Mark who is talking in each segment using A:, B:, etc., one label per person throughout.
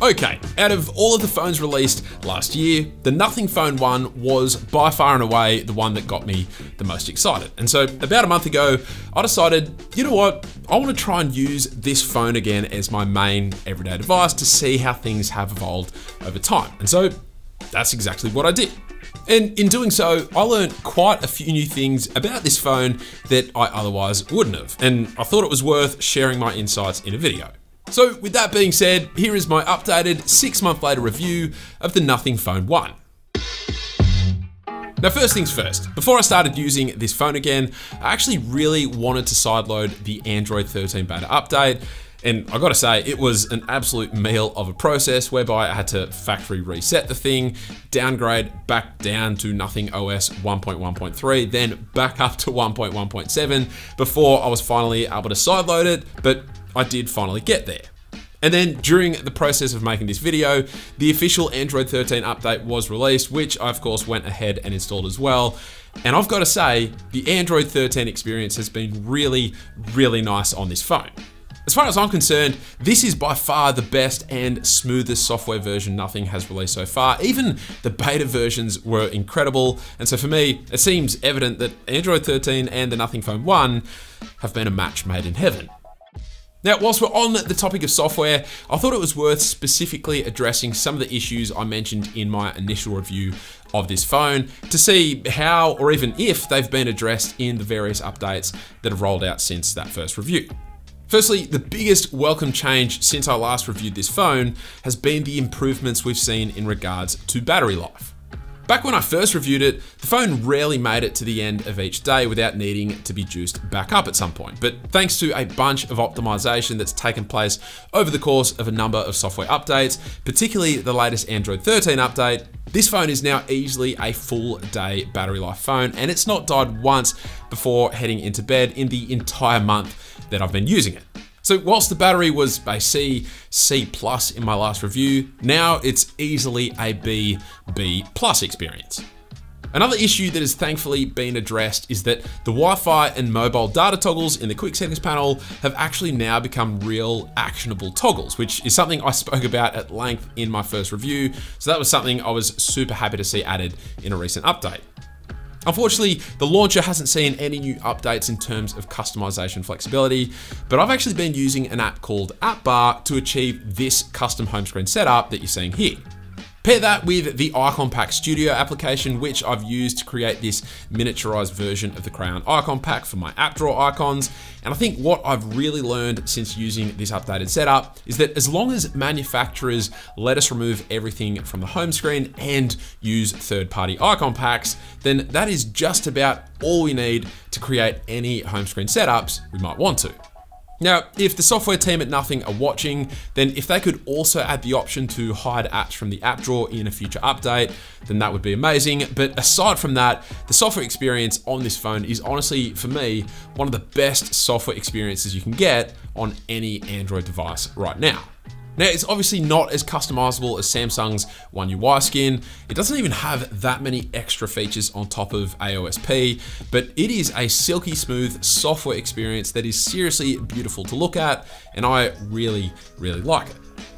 A: Okay, out of all of the phones released last year, the Nothing Phone 1 was by far and away the one that got me the most excited. And so about a month ago, I decided, you know what, I want to try and use this phone again as my main everyday device to see how things have evolved over time. And so that's exactly what I did. And in doing so, I learned quite a few new things about this phone that I otherwise wouldn't have. And I thought it was worth sharing my insights in a video. So with that being said, here is my updated six month later review of the Nothing Phone 1. Now first things first, before I started using this phone again, I actually really wanted to sideload the Android 13 beta update and I gotta say, it was an absolute meal of a process whereby I had to factory reset the thing, downgrade back down to Nothing OS 1.1.3, then back up to 1.1.7 before I was finally able to sideload it, but I did finally get there. And then during the process of making this video, the official Android 13 update was released, which I of course went ahead and installed as well. And I've got to say, the Android 13 experience has been really, really nice on this phone. As far as I'm concerned, this is by far the best and smoothest software version Nothing has released so far. Even the beta versions were incredible. And so for me, it seems evident that Android 13 and the Nothing Phone 1 have been a match made in heaven. Now, whilst we're on the topic of software, I thought it was worth specifically addressing some of the issues I mentioned in my initial review of this phone to see how or even if they've been addressed in the various updates that have rolled out since that first review. Firstly, the biggest welcome change since I last reviewed this phone has been the improvements we've seen in regards to battery life. Back when I first reviewed it, the phone rarely made it to the end of each day without needing to be juiced back up at some point. But thanks to a bunch of optimization that's taken place over the course of a number of software updates, particularly the latest Android 13 update, this phone is now easily a full day battery life phone and it's not died once before heading into bed in the entire month that I've been using it. So whilst the battery was a C, C plus in my last review, now it's easily a B, B plus experience. Another issue that has thankfully been addressed is that the Wi-Fi and mobile data toggles in the quick settings panel have actually now become real actionable toggles, which is something I spoke about at length in my first review. So that was something I was super happy to see added in a recent update. Unfortunately, the launcher hasn't seen any new updates in terms of customization flexibility, but I've actually been using an app called AppBar to achieve this custom home screen setup that you're seeing here. Pair that with the Icon Pack Studio application, which I've used to create this miniaturized version of the Crayon Icon Pack for my app drawer icons. And I think what I've really learned since using this updated setup is that as long as manufacturers let us remove everything from the home screen and use third-party icon packs, then that is just about all we need to create any home screen setups we might want to. Now, if the software team at Nothing are watching, then if they could also add the option to hide apps from the app drawer in a future update, then that would be amazing. But aside from that, the software experience on this phone is honestly, for me, one of the best software experiences you can get on any Android device right now. Now, it's obviously not as customizable as Samsung's One UI skin. It doesn't even have that many extra features on top of AOSP, but it is a silky smooth software experience that is seriously beautiful to look at, and I really, really like it.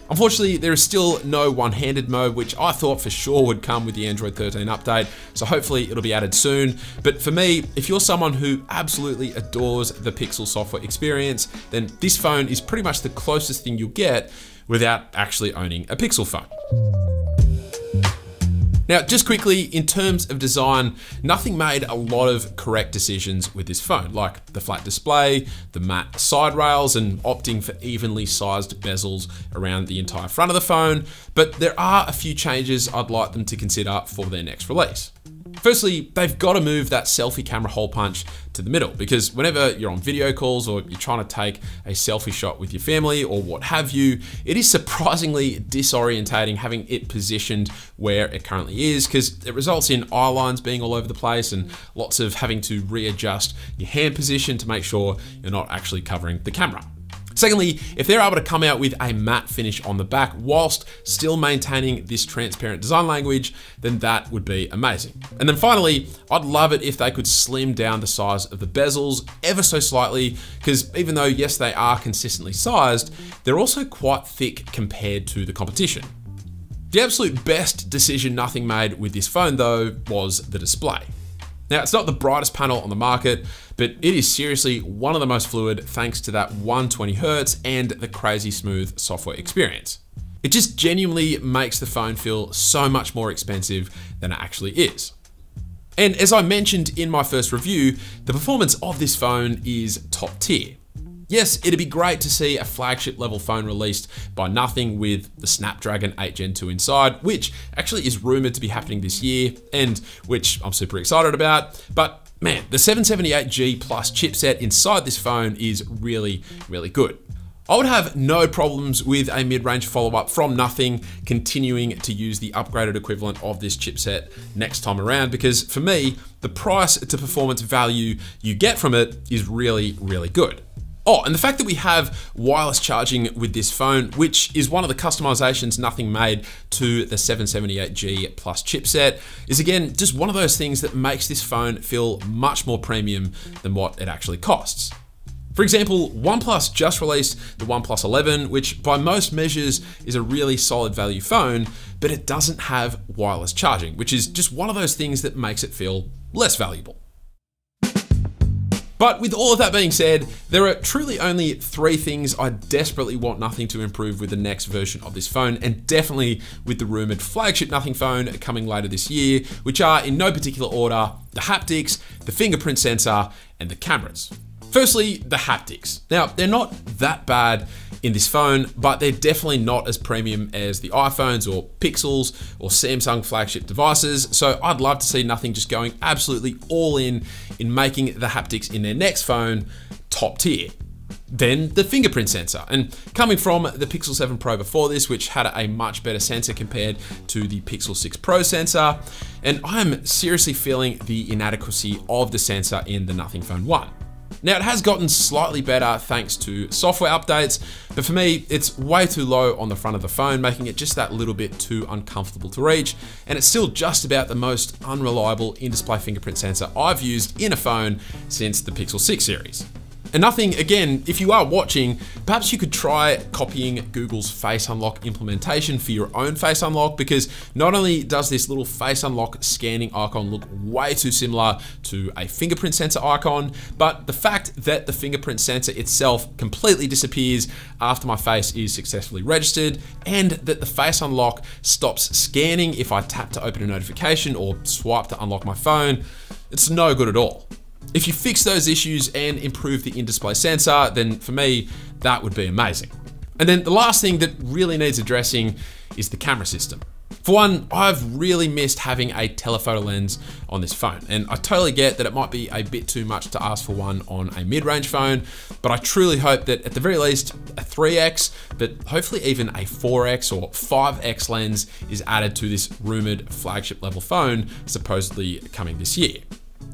A: Unfortunately, there is still no one-handed mode, which I thought for sure would come with the Android 13 update, so hopefully it'll be added soon. But for me, if you're someone who absolutely adores the Pixel software experience, then this phone is pretty much the closest thing you'll get without actually owning a Pixel phone. Now, just quickly, in terms of design, nothing made a lot of correct decisions with this phone, like the flat display, the matte side rails, and opting for evenly sized bezels around the entire front of the phone, but there are a few changes I'd like them to consider for their next release. Firstly, they've got to move that selfie camera hole punch to the middle because whenever you're on video calls or you're trying to take a selfie shot with your family or what have you, it is surprisingly disorientating having it positioned where it currently is because it results in eye lines being all over the place and lots of having to readjust your hand position to make sure you're not actually covering the camera. Secondly, if they're able to come out with a matte finish on the back whilst still maintaining this transparent design language, then that would be amazing. And then finally, I'd love it if they could slim down the size of the bezels ever so slightly, because even though, yes, they are consistently sized, they're also quite thick compared to the competition. The absolute best decision nothing made with this phone though was the display. Now, it's not the brightest panel on the market, but it is seriously one of the most fluid thanks to that 120 Hertz and the crazy smooth software experience. It just genuinely makes the phone feel so much more expensive than it actually is. And as I mentioned in my first review, the performance of this phone is top tier. Yes, it'd be great to see a flagship level phone released by Nothing with the Snapdragon 8 Gen 2 inside, which actually is rumored to be happening this year and which I'm super excited about. But man, the 778G Plus chipset inside this phone is really, really good. I would have no problems with a mid-range follow-up from Nothing continuing to use the upgraded equivalent of this chipset next time around because for me, the price to performance value you get from it is really, really good. Oh, and the fact that we have wireless charging with this phone, which is one of the customizations nothing made to the 778G Plus chipset, is again just one of those things that makes this phone feel much more premium than what it actually costs. For example, OnePlus just released the OnePlus 11, which by most measures is a really solid value phone, but it doesn't have wireless charging, which is just one of those things that makes it feel less valuable. But with all of that being said, there are truly only three things I desperately want Nothing to improve with the next version of this phone, and definitely with the rumored flagship Nothing phone coming later this year, which are in no particular order, the haptics, the fingerprint sensor, and the cameras. Firstly, the haptics. Now, they're not that bad in this phone, but they're definitely not as premium as the iPhones or Pixels or Samsung flagship devices. So I'd love to see nothing just going absolutely all in in making the haptics in their next phone top tier. Then the fingerprint sensor. And coming from the Pixel 7 Pro before this, which had a much better sensor compared to the Pixel 6 Pro sensor, and I'm seriously feeling the inadequacy of the sensor in the Nothing Phone 1. Now it has gotten slightly better thanks to software updates, but for me, it's way too low on the front of the phone, making it just that little bit too uncomfortable to reach. And it's still just about the most unreliable in-display fingerprint sensor I've used in a phone since the Pixel 6 series. And nothing, again, if you are watching, perhaps you could try copying Google's Face Unlock implementation for your own Face Unlock because not only does this little Face Unlock scanning icon look way too similar to a fingerprint sensor icon, but the fact that the fingerprint sensor itself completely disappears after my face is successfully registered and that the Face Unlock stops scanning if I tap to open a notification or swipe to unlock my phone, it's no good at all. If you fix those issues and improve the in-display sensor, then for me, that would be amazing. And then the last thing that really needs addressing is the camera system. For one, I've really missed having a telephoto lens on this phone, and I totally get that it might be a bit too much to ask for one on a mid-range phone, but I truly hope that at the very least a 3x, but hopefully even a 4x or 5x lens is added to this rumored flagship level phone supposedly coming this year.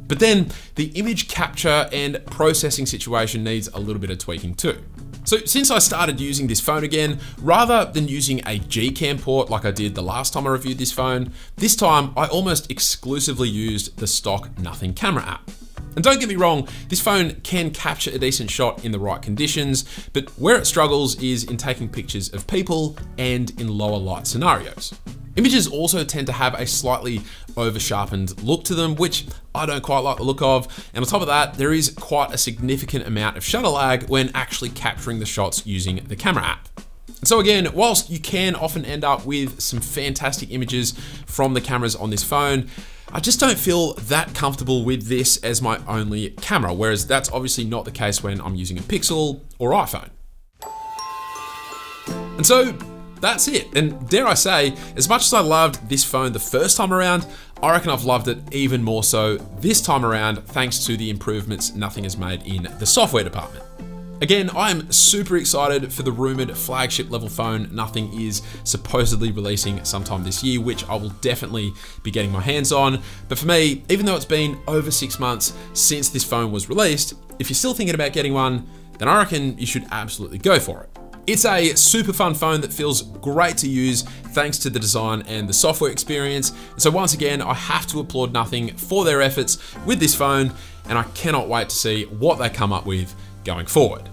A: But then the image capture and processing situation needs a little bit of tweaking too. So since I started using this phone again, rather than using a Gcam port like I did the last time I reviewed this phone, this time I almost exclusively used the stock Nothing camera app. And don't get me wrong, this phone can capture a decent shot in the right conditions, but where it struggles is in taking pictures of people and in lower light scenarios. Images also tend to have a slightly over sharpened look to them, which I don't quite like the look of. And on top of that, there is quite a significant amount of shutter lag when actually capturing the shots using the camera app. So again, whilst you can often end up with some fantastic images from the cameras on this phone, I just don't feel that comfortable with this as my only camera, whereas that's obviously not the case when I'm using a Pixel or iPhone. And so that's it. And dare I say, as much as I loved this phone the first time around, I reckon I've loved it even more so this time around thanks to the improvements Nothing has made in the software department. Again, I am super excited for the rumored flagship level phone Nothing is supposedly releasing sometime this year, which I will definitely be getting my hands on. But for me, even though it's been over six months since this phone was released, if you're still thinking about getting one, then I reckon you should absolutely go for it. It's a super fun phone that feels great to use thanks to the design and the software experience. So once again, I have to applaud Nothing for their efforts with this phone and I cannot wait to see what they come up with going forward.